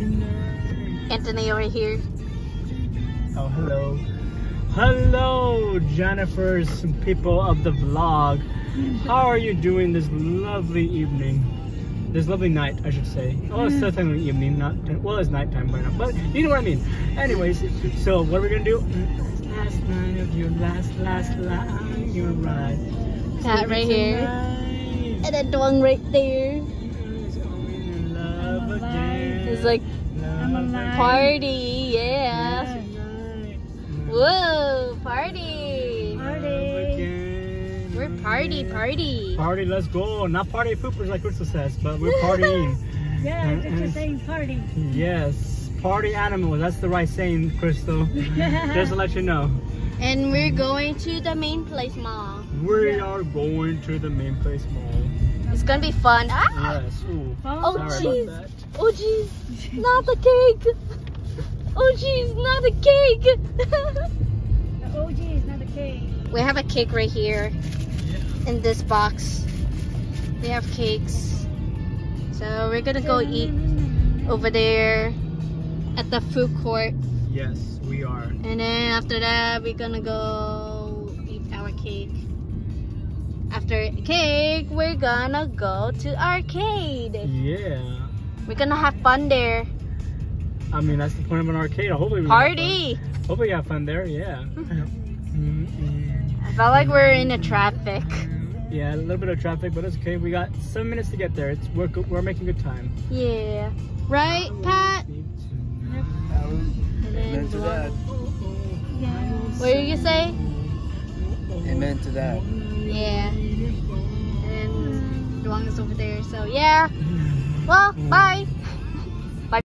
Anthony over here. Oh, hello. Hello, Jennifer's people of the vlog. How are you doing this lovely evening? This lovely night, I should say. Oh, it's mm. still technically evening, not well, it's nighttime by now, but you know what I mean. Anyways, so what are we gonna do? Last night of your last, last line, you're right. Cat right here. And then Duang right there. Like I'm party, yeah. Tonight, Whoa, party. again. We're party, party. Party, let's go. Not party poopers like Crystal says, but we're partying. Yeah, And- just the and- party. yes, party animals. That's the right saying, Crystal. Just to let you know. And we're going to the main place mall. We are going to the main place mall. It's gonna be fun. Ah! Yes. Ooh. Oh, Sorry jeez. About that. Oh jeez, not the cake. Oh jeez, not the cake. Oh, the OG is not a cake. we have a cake right here in this box. We have cakes. So we're gonna go eat over there at the food court. Yes, we are. And then after that, we're gonna go eat our cake. After cake, we're gonna go to arcade. Yeah. We're gonna have fun there. I mean, that's the point of an arcade. Hopefully, we have Party! fun. Hopefully, you have fun there. Yeah. Mm-hmm. Mm-hmm. I felt like we're in a traffic. Yeah, a little bit of traffic, but it's okay. We got seven minutes to get there. It's we're we're making good time. Yeah. Right, Pat? Amen to that. What did you say? Amen to that. Yeah. And Duang is over there. So yeah. Well, mm. bye.